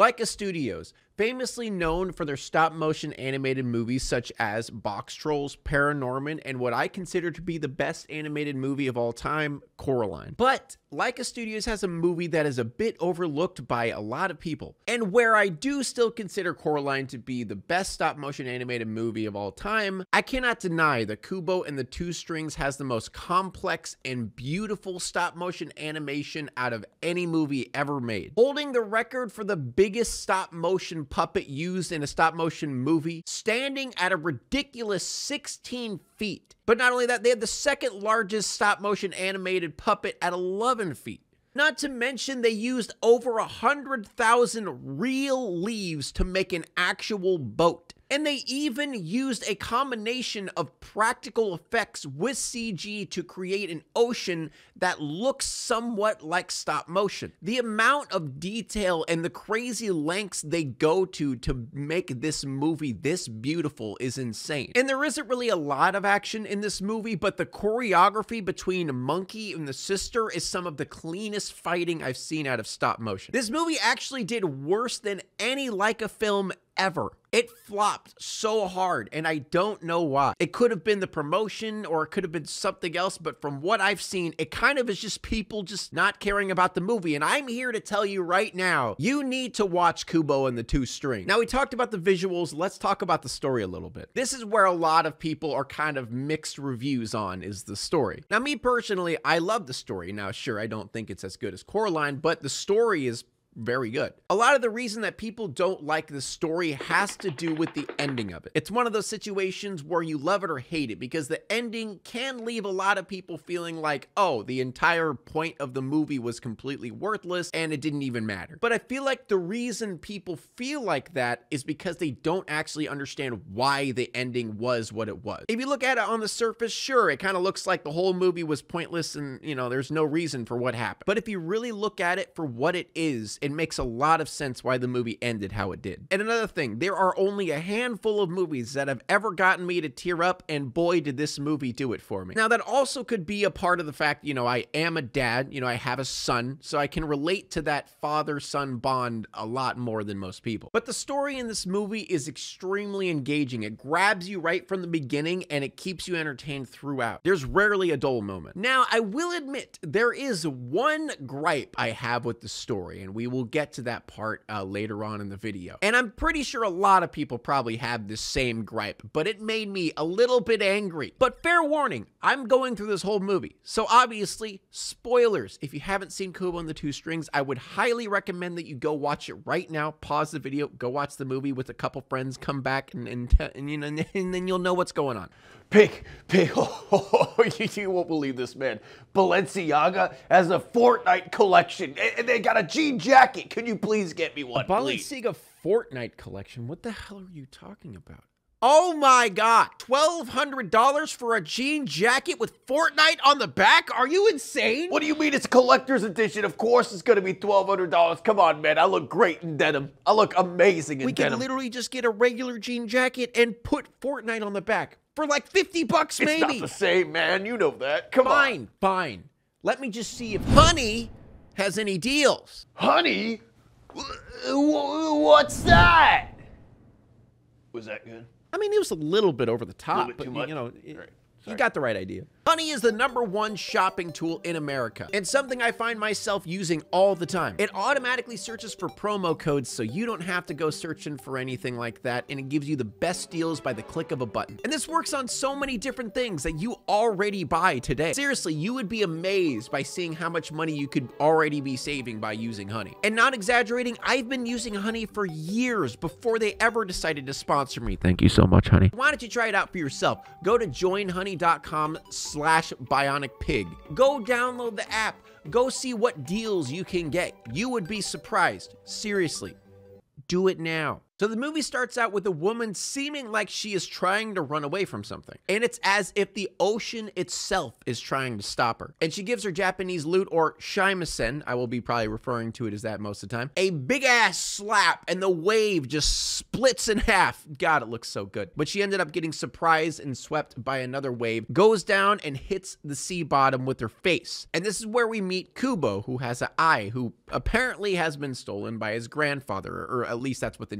Laika Studios, famously known for their stop motion animated movies such as Box Boxtrolls, Paranorman, and what I consider to be the best animated movie of all time, Coraline. But Laika Studios has a movie that is a bit overlooked by a lot of people. And where I do still consider Coraline to be the best stop motion animated movie of all time, I cannot deny that Kubo and the Two Strings has the most complex and beautiful stop motion animation out of any movie ever made. Holding the record for the biggest stop motion puppet used in a stop motion movie, standing at a ridiculous 16 feet. But not only that, they had the second largest stop motion animated puppet at 11 feet. Not to mention, they used over a 100,000 real leaves to make an actual boat. And they even used a combination of practical effects with CG to create an ocean that looks somewhat like stop motion. The amount of detail and the crazy lengths they go to to make this movie this beautiful is insane. And there isn't really a lot of action in this movie, but the choreography between Monkey and the sister is some of the cleanest fighting I've seen out of stop motion. This movie actually did worse than any Laika film ever. It flopped so hard, and I don't know why. It could have been the promotion or it could have been something else, but from what I've seen, it kind of is just people just not caring about the movie. And I'm here to tell you right now, you need to watch Kubo and the Two String. Now, we talked about the visuals. Let's talk about the story a little bit. This is where a lot of people are kind of mixed reviews on is the story. Now, me personally, I love the story. Now, sure, I don't think it's as good as Coraline, but the story is very good. A lot of the reason that people don't like the story has to do with the ending of it. It's one of those situations where you love it or hate it because the ending can leave a lot of people feeling like, oh, the entire point of the movie was completely worthless and it didn't even matter. But I feel like the reason people feel like that is because they don't actually understand why the ending was what it was. If you look at it on the surface, sure, it kind of looks like the whole movie was pointless and, you know, there's no reason for what happened. But if you really look at it for what it is, it makes a lot of sense why the movie ended how it did. And another thing, there are only a handful of movies that have ever gotten me to tear up, and boy, did this movie do it for me. Now, that also could be a part of the fact, you know, I am a dad, you know, I have a son, so I can relate to that father son bond a lot more than most people. But the story in this movie is extremely engaging. It grabs you right from the beginning and it keeps you entertained throughout. There's rarely a dull moment. Now, I will admit, there is one gripe I have with the story, and we will get to that part uh, later on in the video. And I'm pretty sure a lot of people probably have the same gripe, but it made me a little bit angry. But fair warning, I'm going through this whole movie. So obviously, spoilers. If you haven't seen Kubo and the Two Strings, I would highly recommend that you go watch it right now. Pause the video, go watch the movie with a couple friends, come back, and, and, and you know, and then you'll know what's going on. Pig, pig, oh, you, you won't believe this, man. Balenciaga has a Fortnite collection, and they got a jean jacket. Could you please get me one, please? Balenciaga Fortnite collection? What the hell are you talking about? Oh my god, $1,200 for a jean jacket with Fortnite on the back? Are you insane? What do you mean it's a collector's edition? Of course it's gonna be $1,200. Come on, man, I look great in denim. I look amazing in we denim. We can literally just get a regular jean jacket and put Fortnite on the back for like 50 bucks maybe. It's not the same, man. You know that. Come fine, on. Fine, fine, Let me just see if Honey has any deals. Honey? What's that? Was that good? I mean, it was a little bit over the top, but you know, right. you got the right idea. Honey is the number one shopping tool in America and something I find myself using all the time. It automatically searches for promo codes so you don't have to go searching for anything like that and it gives you the best deals by the click of a button. And this works on so many different things that you already buy today. Seriously, you would be amazed by seeing how much money you could already be saving by using Honey. And not exaggerating, I've been using Honey for years before they ever decided to sponsor me. Thank you so much, Honey. Why don't you try it out for yourself? Go to joinhoney.com slash bionic pig. Go download the app. Go see what deals you can get. You would be surprised. Seriously. Do it now. So the movie starts out with a woman seeming like she is trying to run away from something. And it's as if the ocean itself is trying to stop her. And she gives her Japanese lute, or shamisen, I will be probably referring to it as that most of the time, a big ass slap, and the wave just splits in half. God, it looks so good. But she ended up getting surprised and swept by another wave, goes down and hits the sea bottom with her face. And this is where we meet Kubo, who has an eye, who apparently has been stolen by his grandfather, or at least that's what the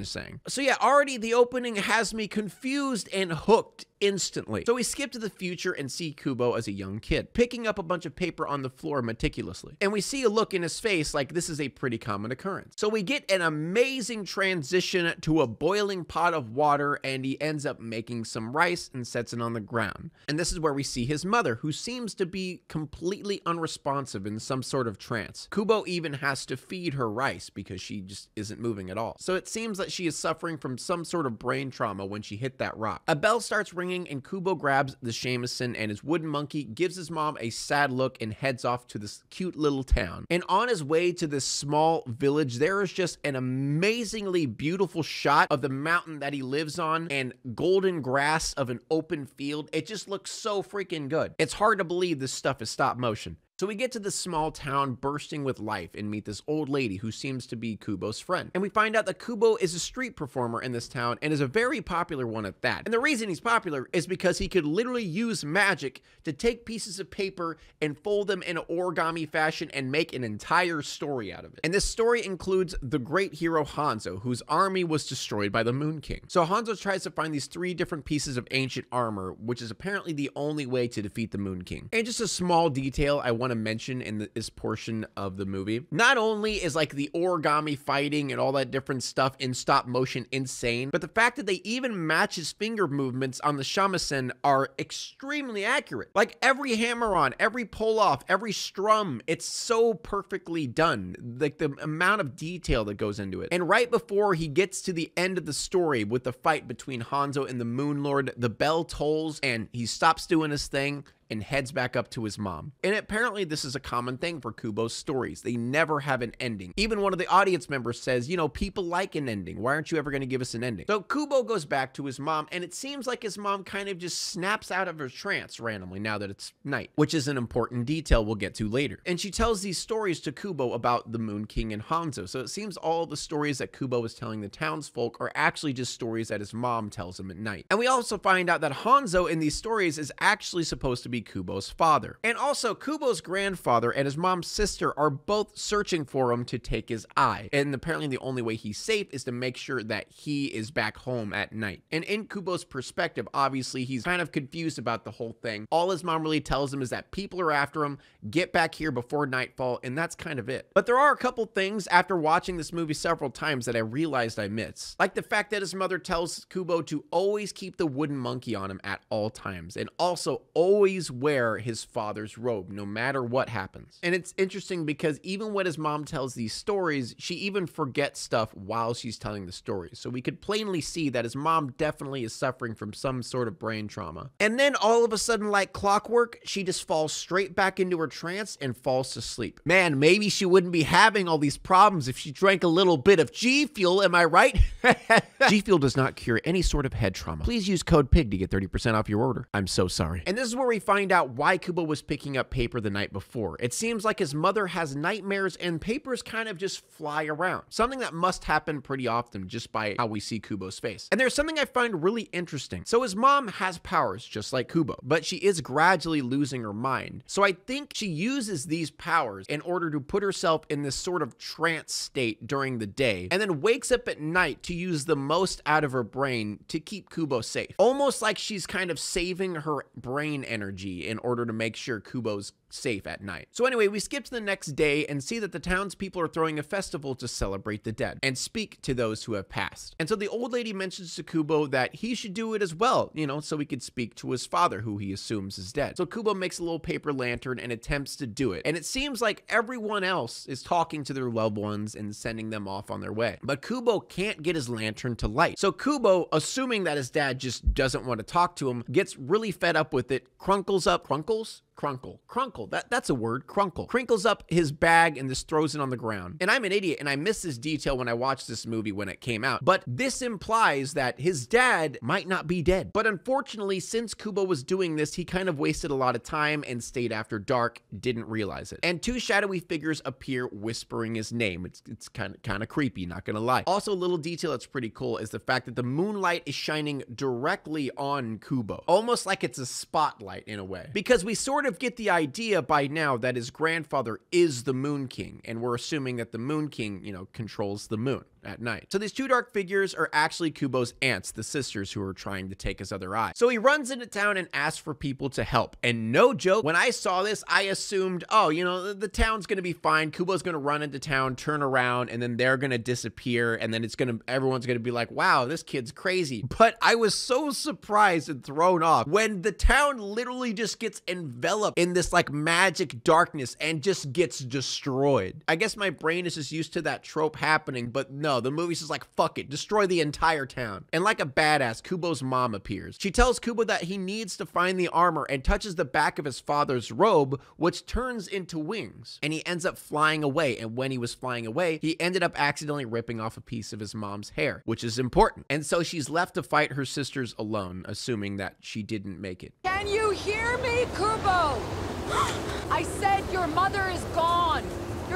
is saying. So yeah, already the opening has me confused and hooked instantly. So we skip to the future and see Kubo as a young kid, picking up a bunch of paper on the floor meticulously. And we see a look in his face like this is a pretty common occurrence. So we get an amazing transition to a boiling pot of water and he ends up making some rice and sets it on the ground. And this is where we see his mother, who seems to be completely unresponsive in some sort of trance. Kubo even has to feed her rice because she just isn't moving at all. So it seems that she is suffering from some sort of brain trauma when she hit that rock. A bell starts ringing and Kubo grabs the shamisen and his wooden monkey, gives his mom a sad look, and heads off to this cute little town. And on his way to this small village, there is just an amazingly beautiful shot of the mountain that he lives on and golden grass of an open field. It just looks so freaking good. It's hard to believe this stuff is stop motion. So we get to this small town bursting with life and meet this old lady who seems to be Kubo's friend. And we find out that Kubo is a street performer in this town and is a very popular one at that. And the reason he's popular is because he could literally use magic to take pieces of paper and fold them in an origami fashion and make an entire story out of it. And this story includes the great hero Hanzo, whose army was destroyed by the Moon King. So Hanzo tries to find these three different pieces of ancient armor, which is apparently the only way to defeat the Moon King. And just a small detail I want want to mention in this portion of the movie. Not only is like the origami fighting and all that different stuff in stop motion insane, but the fact that they even match his finger movements on the shamisen are extremely accurate. Like every hammer on, every pull off, every strum, it's so perfectly done. Like the amount of detail that goes into it. And right before he gets to the end of the story with the fight between Hanzo and the Moon Lord, the bell tolls and he stops doing his thing and heads back up to his mom. And apparently, this is a common thing for Kubo's stories. They never have an ending. Even one of the audience members says, You know, people like an ending. Why aren't you ever going to give us an ending? So Kubo goes back to his mom, and it seems like his mom kind of just snaps out of her trance randomly now that it's night, which is an important detail we'll get to later. And she tells these stories to Kubo about the Moon King and Hanzo. So it seems all the stories that Kubo is telling the townsfolk are actually just stories that his mom tells him at night. And we also find out that Hanzo in these stories is actually supposed to be Kubo's father. And also, Kubo's grandfather and his mom's sister are both searching for him to take his eye. And apparently, the only way he's safe is to make sure that he is back home at night. And in Kubo's perspective, obviously, he's kind of confused about the whole thing. All his mom really tells him is that people are after him, get back here before nightfall, and that's kind of it. But there are a couple things after watching this movie several times that I realized I missed. Like the fact that his mother tells Kubo to always keep the wooden monkey on him at all times, and also always wear his father's robe no matter what happens. And it's interesting because even when his mom tells these stories, she even forgets stuff while she's telling the stories. So we could plainly see that his mom definitely is suffering from some sort of brain trauma. And then all of a sudden, like clockwork, she just falls straight back into her trance and falls to sleep. Man, maybe she wouldn't be having all these problems if she drank a little bit of G Fuel, am I right? G Fuel does not cure any sort of head trauma. Please use code PIG to get 30% off your order. I'm so sorry. And this is where we find out why Kubo was picking up paper the night before. It seems like his mother has nightmares and papers kind of just fly around. Something that must happen pretty often just by how we see Kubo's face. And there's something I find really interesting. So his mom has powers just like Kubo, but she is gradually losing her mind. So I think she uses these powers in order to put herself in this sort of trance state during the day and then wakes up at night to use the most out of her brain to keep Kubo safe. Almost like she's kind of saving her brain energy in order to make sure Kubo's safe at night. So anyway, we skip to the next day and see that the townspeople are throwing a festival to celebrate the dead and speak to those who have passed. And so the old lady mentions to Kubo that he should do it as well, you know, so he could speak to his father, who he assumes is dead. So Kubo makes a little paper lantern and attempts to do it. And it seems like everyone else is talking to their loved ones and sending them off on their way. But Kubo can't get his lantern to light. So Kubo, assuming that his dad just doesn't want to talk to him, gets really fed up with it, crunkles up, crunkles? Crunkle. Crunkle. That, that's a word. Crunkle. Crinkles up his bag and just throws it on the ground. And I'm an idiot and I missed this detail when I watched this movie when it came out. But this implies that his dad might not be dead. But unfortunately, since Kubo was doing this, he kind of wasted a lot of time and stayed after dark, didn't realize it. And two shadowy figures appear whispering his name. It's it's kind of kind of creepy, not gonna lie. Also, a little detail that's pretty cool is the fact that the moonlight is shining directly on Kubo, almost like it's a spotlight in a way. Because we sort of get the idea by now that his grandfather is the Moon King, and we're assuming that the Moon King, you know, controls the moon at night. So these two dark figures are actually Kubo's aunts, the sisters who are trying to take his other eye. So he runs into town and asks for people to help. And no joke, when I saw this, I assumed, oh, you know, the, the town's gonna be fine. Kubo's gonna run into town, turn around, and then they're gonna disappear, and then it's gonna everyone's gonna be like, wow, this kid's crazy. But I was so surprised and thrown off when the town literally just gets enveloped in this like magic darkness and just gets destroyed. I guess my brain is just used to that trope happening, but no, the movie's just like, fuck it, destroy the entire town. And like a badass, Kubo's mom appears. She tells Kubo that he needs to find the armor and touches the back of his father's robe, which turns into wings. And he ends up flying away. And when he was flying away, he ended up accidentally ripping off a piece of his mom's hair, which is important. And so she's left to fight her sisters alone, assuming that she didn't make it. Can you hear me, Kubo? I said your mother is.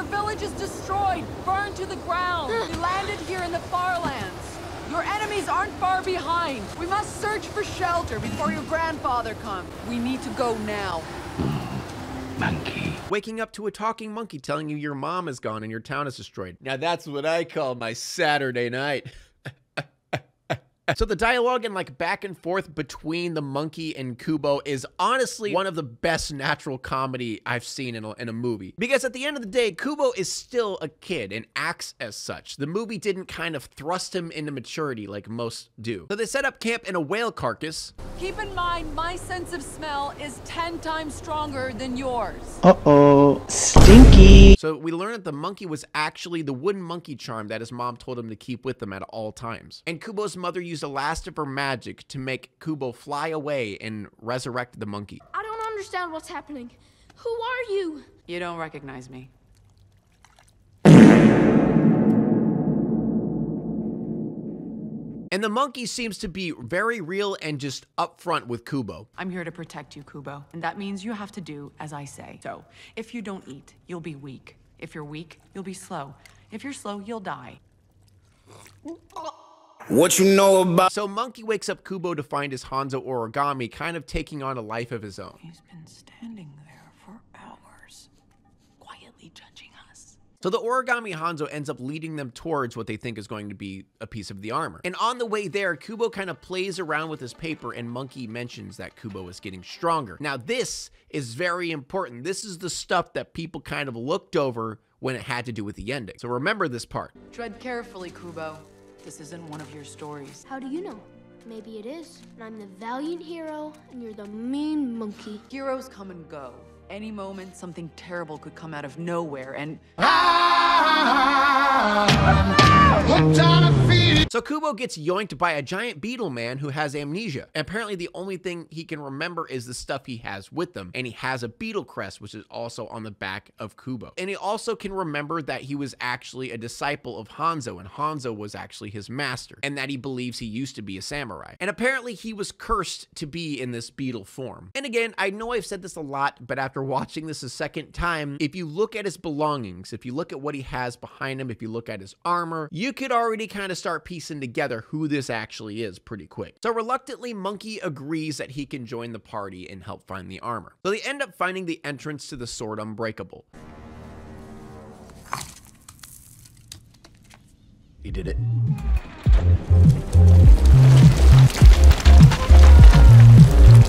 Your village is destroyed, burned to the ground. we landed here in the Farlands. Your enemies aren't far behind. We must search for shelter before your grandfather comes. We need to go now. Monkey. Waking up to a talking monkey telling you your mom is gone and your town is destroyed. Now that's what I call my Saturday night. So the dialogue and like back and forth between the monkey and Kubo is honestly one of the best natural comedy I've seen in a, in a movie. Because at the end of the day, Kubo is still a kid and acts as such. The movie didn't kind of thrust him into maturity like most do. So they set up camp in a whale carcass. Keep in mind, my sense of smell is 10 times stronger than yours. Uh-oh. Stinky. So we learn that the monkey was actually the wooden monkey charm that his mom told him to keep with him at all times. And Kubo's mother used the last of her magic to make Kubo fly away and resurrect the monkey. I don't understand what's happening. Who are you? You don't recognize me. And the monkey seems to be very real and just upfront with Kubo. I'm here to protect you, Kubo. And that means you have to do as I say. So, if you don't eat, you'll be weak. If you're weak, you'll be slow. If you're slow, you'll die. What you know about So Monkey wakes up Kubo to find his Hanzo origami kind of taking on a life of his own. He's been standing there for hours, quietly judging us. So the origami Hanzo ends up leading them towards what they think is going to be a piece of the armor. And on the way there, Kubo kind of plays around with his paper and Monkey mentions that Kubo is getting stronger. Now this is very important. This is the stuff that people kind of looked over when it had to do with the ending. So remember this part. Tread carefully, Kubo. This isn't one of your stories. How do you know? Maybe it is. And I'm the valiant hero, and you're the mean monkey. Heroes come and go. Any moment, something terrible could come out of nowhere, and So Kubo gets yoinked by a giant beetle man who has amnesia. Apparently the only thing he can remember is the stuff he has with them. And he has a beetle crest, which is also on the back of Kubo. And he also can remember that he was actually a disciple of Hanzo, and Hanzo was actually his master, and that he believes he used to be a samurai. And apparently he was cursed to be in this beetle form. And again, I know I've said this a lot, but after watching this a second time, if you look at his belongings, if you look at what he has behind him, if you look at his armor, you could already kind of start piecing together who this actually is pretty quick. So reluctantly, Monkey agrees that he can join the party and help find the armor. So they end up finding the entrance to the Sword Unbreakable. He did it.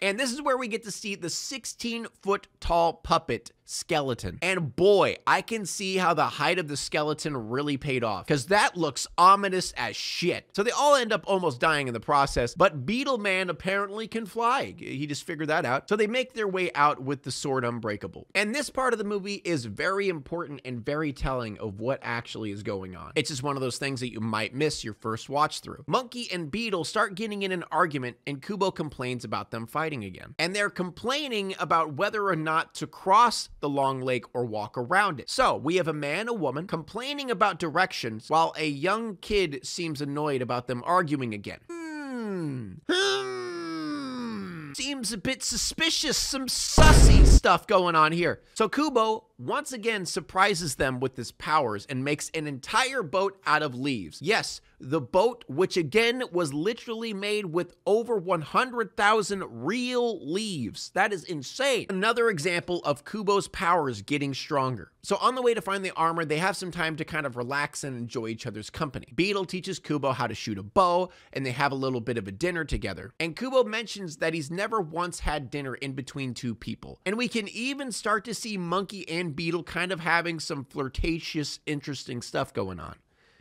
And this is where we get to see the 16 foot tall puppet skeleton. And boy, I can see how the height of the skeleton really paid off because that looks ominous as shit. So they all end up almost dying in the process, but Beetle Man apparently can fly. He just figured that out. So they make their way out with the sword unbreakable. And this part of the movie is very important and very telling of what actually is going on. It's just one of those things that you might miss your first watch through. Monkey and Beetle start getting in an argument and Kubo complains about them fighting again. And they're complaining about whether or not to cross the long lake or walk around it. So we have a man, a woman complaining about directions while a young kid seems annoyed about them arguing again. Hmm. Hmm. Seems a bit suspicious. Some sussy stuff going on here. So Kubo once again surprises them with his powers and makes an entire boat out of leaves. Yes, the boat, which again was literally made with over 100,000 real leaves. That is insane. Another example of Kubo's powers getting stronger. So on the way to find the armor, they have some time to kind of relax and enjoy each other's company. Beetle teaches Kubo how to shoot a bow, and they have a little bit of a dinner together. And Kubo mentions that he's never once had dinner in between two people. And we can even start to see Monkey and Beetle kind of having some flirtatious, interesting stuff going on.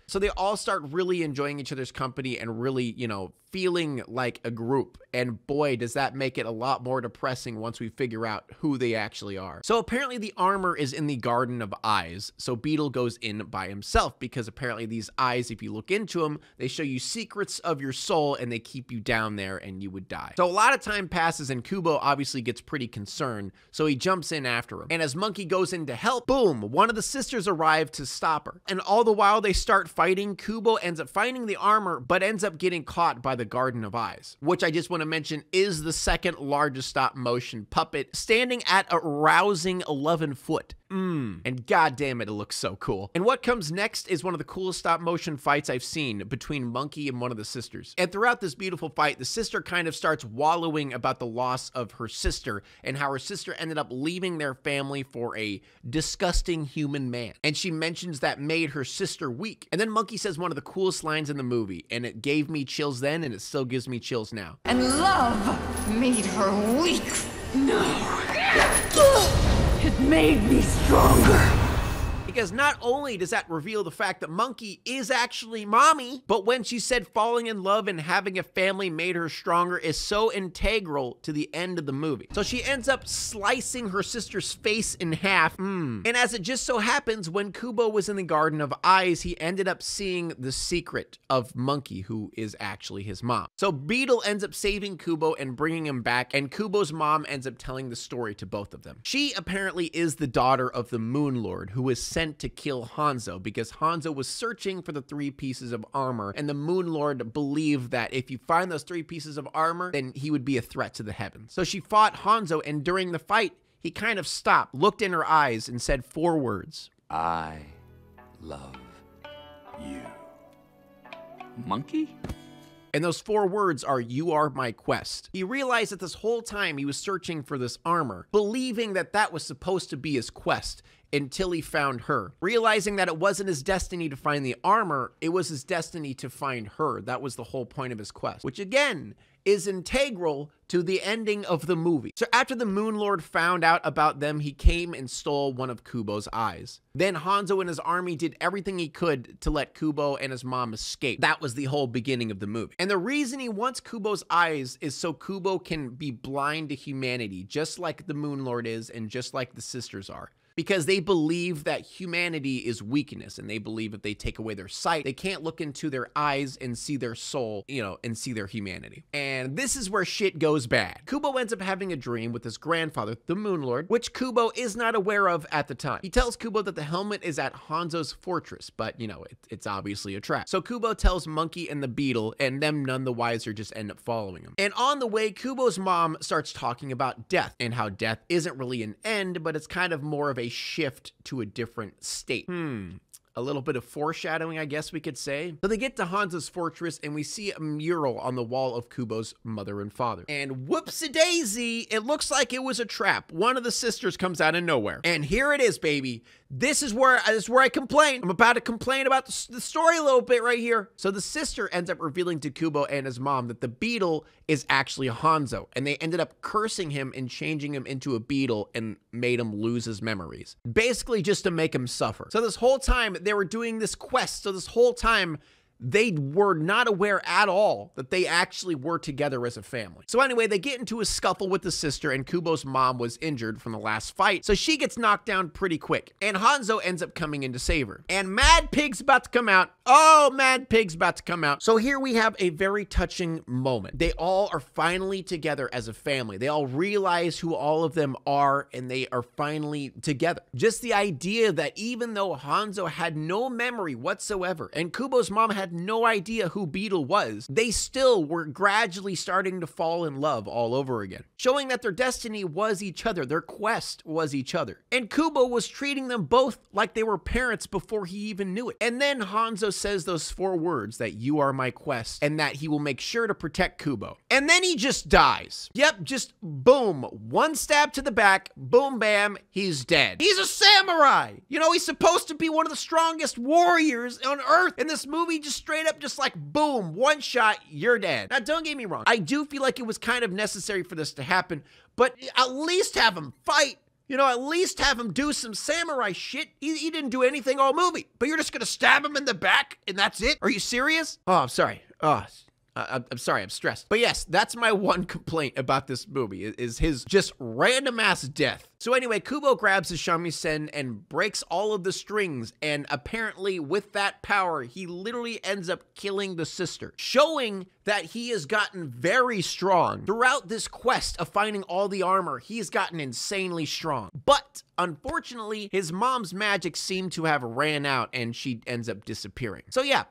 So they all start really enjoying each other's company and really, you know, feeling like a group. And boy, does that make it a lot more depressing once we figure out who they actually are. So apparently the armor is in the Garden of Eyes. So Beetle goes in by himself because apparently these eyes, if you look into them, they show you secrets of your soul and they keep you down there and you would die. So a lot of time passes and Kubo obviously gets pretty concerned. So he jumps in after him. And as Monkey goes in to help, boom, one of the sisters arrive to stop her. And all the while they start fighting, Kubo ends up finding the armor, but ends up getting caught by the Garden of Eyes, which I just want to mention is the second largest stop motion puppet, standing at a rousing 11 foot. Mmm. And goddamn it, it looks so cool. And what comes next is one of the coolest stop motion fights I've seen between Monkey and one of the sisters. And throughout this beautiful fight, the sister kind of starts wallowing about the loss of her sister and how her sister ended up leaving their family for a disgusting human man. And she mentions that made her sister weak. And then Monkey says one of the coolest lines in the movie, and it gave me chills then, and it still gives me chills now. And love made her weak. No. Made me stronger. Because not only does that reveal the fact that Monkey is actually mommy, but when she said falling in love and having a family made her stronger is so integral to the end of the movie. So she ends up slicing her sister's face in half. Mm. And as it just so happens, when Kubo was in the Garden of Eyes, he ended up seeing the secret of Monkey, who is actually his mom. So Beetle ends up saving Kubo and bringing him back, and Kubo's mom ends up telling the story to both of them. She apparently is the daughter of the Moon Lord, who is sent to kill Hanzo because Hanzo was searching for the three pieces of armor, and the Moon Lord believed that if you find those three pieces of armor, then he would be a threat to the heavens. So she fought Hanzo, and during the fight, he kind of stopped, looked in her eyes, and said four words. I love you. Monkey? And those four words are, You are my quest. He realized that this whole time he was searching for this armor, believing that that was supposed to be his quest until he found her. Realizing that it wasn't his destiny to find the armor, it was his destiny to find her. That was the whole point of his quest, which again is integral to the ending of the movie. So after the Moon Lord found out about them, he came and stole one of Kubo's eyes. Then Hanzo and his army did everything he could to let Kubo and his mom escape. That was the whole beginning of the movie. And the reason he wants Kubo's eyes is so Kubo can be blind to humanity, just like the Moon Lord is and just like the sisters are because they believe that humanity is weakness and they believe if they take away their sight, they can't look into their eyes and see their soul, you know, and see their humanity. And this is where shit goes bad. Kubo ends up having a dream with his grandfather, the Moon Lord, which Kubo is not aware of at the time. He tells Kubo that the helmet is at Hanzo's fortress, but you know, it, it's obviously a trap. So Kubo tells Monkey and the Beetle, and them none the wiser just end up following him. And on the way, Kubo's mom starts talking about death and how death isn't really an end, but it's kind of more of a shift to a different state. Hmm. A little bit of foreshadowing, I guess we could say. So they get to Hanzo's fortress and we see a mural on the wall of Kubo's mother and father. And whoopsie daisy, it looks like it was a trap. One of the sisters comes out of nowhere. And here it is, baby. This is where this is where I complain. I'm about to complain about the, the story a little bit right here. So the sister ends up revealing to Kubo and his mom that the beetle is actually Hanzo, and they ended up cursing him and changing him into a beetle and made him lose his memories. Basically, just to make him suffer. So this whole time they were doing this quest. So this whole time they were not aware at all that they actually were together as a family. So anyway, they get into a scuffle with the sister and Kubo's mom was injured from the last fight, so she gets knocked down pretty quick. And Hanzo ends up coming in to save her. And Mad Pig's about to come out. Oh, Mad Pig's about to come out. So here we have a very touching moment. They all are finally together as a family. They all realize who all of them are and they are finally together. Just the idea that even though Hanzo had no memory whatsoever and Kubo's mom had no idea who Beetle was, they still were gradually starting to fall in love all over again, showing that their destiny was each other, their quest was each other. And Kubo was treating them both like they were parents before he even knew it. And then Hanzo says those four words that you are my quest and that he will make sure to protect Kubo. And then he just dies. Yep, just boom, one stab to the back, boom, bam, he's dead. He's a samurai. You know, he's supposed to be one of the strongest warriors on earth. And this movie just straight up just like boom, one shot, you're dead. Now, don't get me wrong. I do feel like it was kind of necessary for this to happen, but at least have him fight. You know, at least have him do some samurai shit. He, he didn't do anything all movie, but you're just gonna stab him in the back and that's it? Are you serious? Oh, I'm sorry. Oh, uh, I'm sorry, I'm stressed. But yes, that's my one complaint about this movie is his just random ass death. So anyway, Kubo grabs his shamisen and breaks all of the strings, and apparently with that power, he literally ends up killing the sister, showing that he has gotten very strong. Throughout this quest of finding all the armor, he's gotten insanely strong. But unfortunately, his mom's magic seemed to have ran out and she ends up disappearing. So yeah,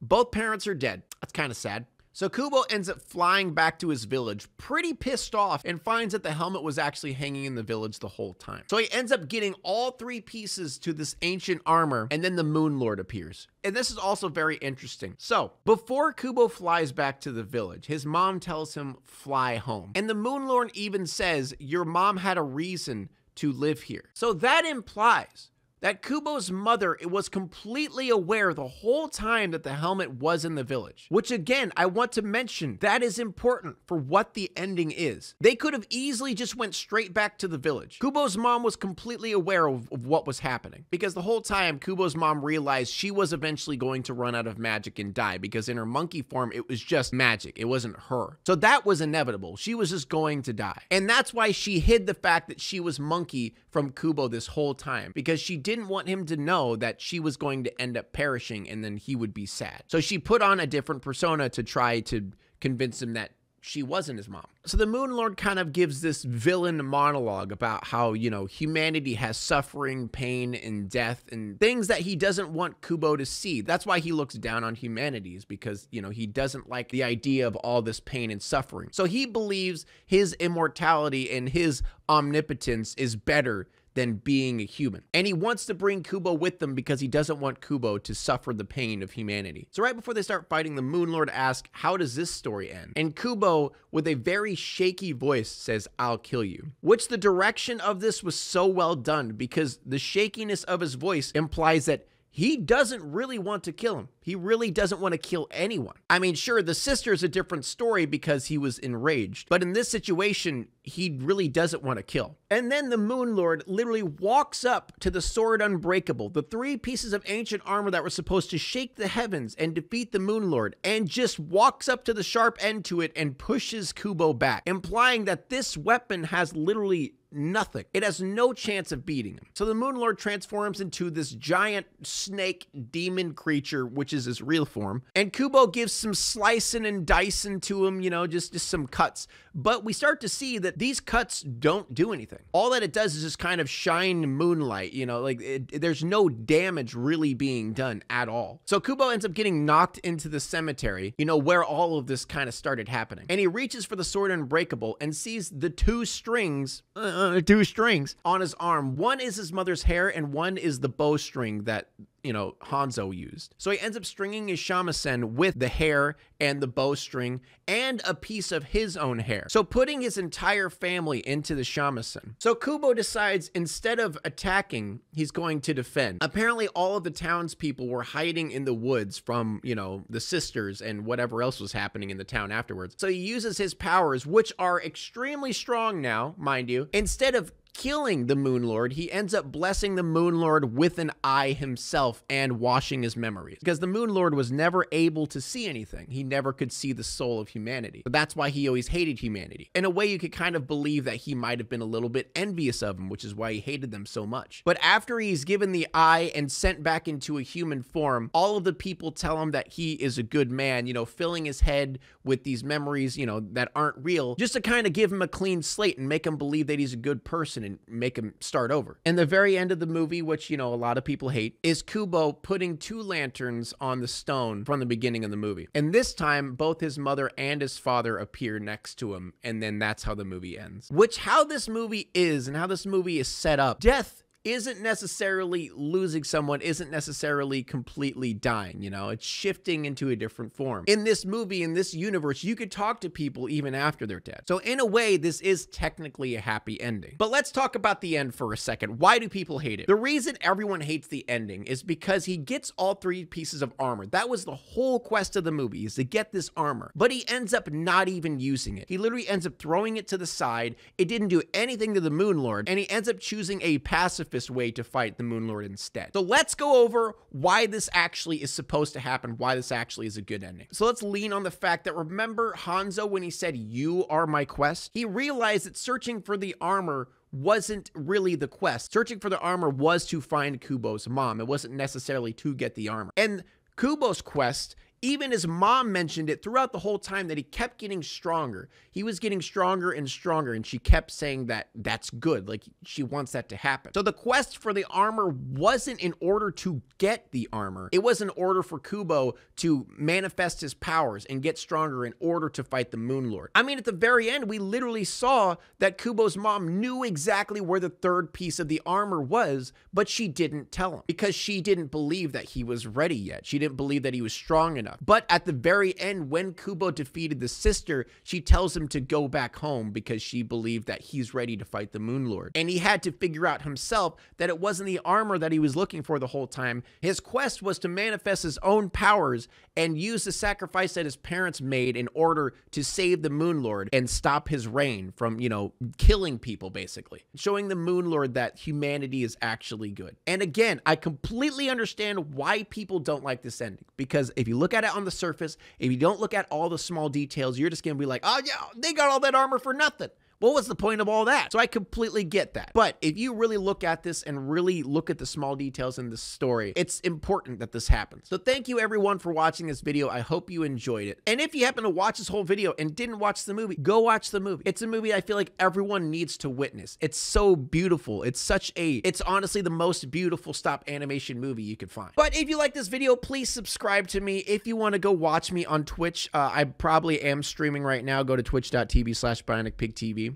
both parents are dead. That's kind of sad. So Kubo ends up flying back to his village, pretty pissed off, and finds that the helmet was actually hanging in the village the whole time. So he ends up getting all three pieces to this ancient armor, and then the Moon Lord appears. And this is also very interesting. So, before Kubo flies back to the village, his mom tells him, fly home. And the Moon Lord even says, your mom had a reason to live here. So that implies that Kubo's mother was completely aware the whole time that the helmet was in the village. Which again, I want to mention, that is important for what the ending is. They could have easily just went straight back to the village. Kubo's mom was completely aware of, of what was happening because the whole time Kubo's mom realized she was eventually going to run out of magic and die because in her monkey form, it was just magic. It wasn't her. So that was inevitable. She was just going to die. And that's why she hid the fact that she was monkey from Kubo this whole time because she didn't want him to know that she was going to end up perishing and then he would be sad. So she put on a different persona to try to convince him that she wasn't his mom. So the Moon Lord kind of gives this villain monologue about how, you know, humanity has suffering, pain, and death, and things that he doesn't want Kubo to see. That's why he looks down on humanity, is because, you know, he doesn't like the idea of all this pain and suffering. So he believes his immortality and his omnipotence is better than being a human. And he wants to bring Kubo with them because he doesn't want Kubo to suffer the pain of humanity. So right before they start fighting, the Moon Lord asks, how does this story end? And Kubo, with a very shaky voice, says, I'll kill you. Which the direction of this was so well done because the shakiness of his voice implies that he doesn't really want to kill him. He really doesn't want to kill anyone. I mean, sure, the sister is a different story because he was enraged, but in this situation, he really doesn't want to kill. And then the Moon Lord literally walks up to the Sword Unbreakable, the three pieces of ancient armor that were supposed to shake the heavens and defeat the Moon Lord, and just walks up to the sharp end to it and pushes Kubo back, implying that this weapon has literally nothing. It has no chance of beating him. So the Moon Lord transforms into this giant snake demon creature, which is his real form. And Kubo gives some slicing and dicing to him, you know, just, just some cuts. But we start to see that these cuts don't do anything. All that it does is just kind of shine moonlight, you know, like it, there's no damage really being done at all. So Kubo ends up getting knocked into the cemetery, you know, where all of this kind of started happening. And he reaches for the sword unbreakable and sees the two strings, uh, two strings on his arm. One is his mother's hair and one is the bowstring that you know, Hanzo used. So he ends up stringing his shamisen with the hair and the bowstring and a piece of his own hair. So putting his entire family into the shamisen. So Kubo decides instead of attacking, he's going to defend. Apparently all of the townspeople were hiding in the woods from, you know, the sisters and whatever else was happening in the town afterwards. So he uses his powers, which are extremely strong now, mind you. Instead of killing the Moon Lord, he ends up blessing the Moon Lord with an eye himself and washing his memories. Because the Moon Lord was never able to see anything. He never could see the soul of humanity. But that's why he always hated humanity. In a way, you could kind of believe that he might have been a little bit envious of them, which is why he hated them so much. But after he's given the eye and sent back into a human form, all of the people tell him that he is a good man, you know, filling his head with these memories, you know, that aren't real, just to kind of give him a clean slate and make him believe that he's a good person and make him start over. And the very end of the movie, which, you know, a lot of people hate, is Kubo putting two lanterns on the stone from the beginning of the movie. And this time, both his mother and his father appear next to him. And then that's how the movie ends. Which, how this movie is and how this movie is set up, death isn't necessarily losing someone, isn't necessarily completely dying, you know? It's shifting into a different form. In this movie, in this universe, you could talk to people even after they're dead. So in a way, this is technically a happy ending. But let's talk about the end for a second. Why do people hate it? The reason everyone hates the ending is because he gets all three pieces of armor. That was the whole quest of the movie is to get this armor. But he ends up not even using it. He literally ends up throwing it to the side. It didn't do anything to the Moon Lord, and he ends up choosing a pacifist way to fight the Moon Lord instead. So let's go over why this actually is supposed to happen, why this actually is a good ending. So let's lean on the fact that remember Hanzo when he said, You are my quest? He realized that searching for the armor wasn't really the quest. Searching for the armor was to find Kubo's mom. It wasn't necessarily to get the armor. And Kubo's quest even his mom mentioned it throughout the whole time that he kept getting stronger. He was getting stronger and stronger, and she kept saying that that's good. Like she wants that to happen. So the quest for the armor wasn't in order to get the armor, it was in order for Kubo to manifest his powers and get stronger in order to fight the Moon Lord. I mean, at the very end, we literally saw that Kubo's mom knew exactly where the third piece of the armor was, but she didn't tell him because she didn't believe that he was ready yet. She didn't believe that he was strong enough. But at the very end, when Kubo defeated the sister, she tells him to go back home because she believed that he's ready to fight the Moon Lord. And he had to figure out himself that it wasn't the armor that he was looking for the whole time. His quest was to manifest his own powers and use the sacrifice that his parents made in order to save the Moon Lord and stop his reign from, you know, killing people, basically. Showing the Moon Lord that humanity is actually good. And again, I completely understand why people don't like this ending because if you look at it on the surface, if you don't look at all the small details, you're just going to be like, oh, yeah, they got all that armor for nothing. What was the point of all that? So I completely get that. But if you really look at this and really look at the small details in this story, it's important that this happens. So thank you everyone for watching this video. I hope you enjoyed it. And if you happen to watch this whole video and didn't watch the movie, go watch the movie. It's a movie I feel like everyone needs to witness. It's so beautiful. It's such a, it's honestly the most beautiful stop animation movie you could find. But if you like this video, please subscribe to me. If you want to go watch me on Twitch, uh, I probably am streaming right now. Go to twitch.tv slash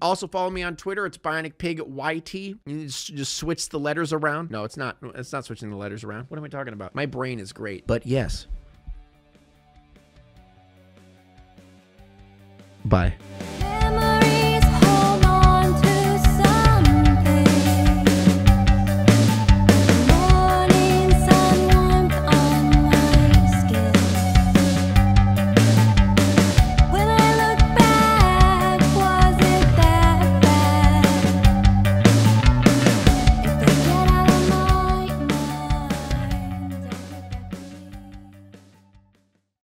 Also follow me on Twitter. It's Bionic Pig YT. You just, just switch the letters around. No, it's not. It's not switching the letters around. What am I talking about? My brain is great. But yes. Bye.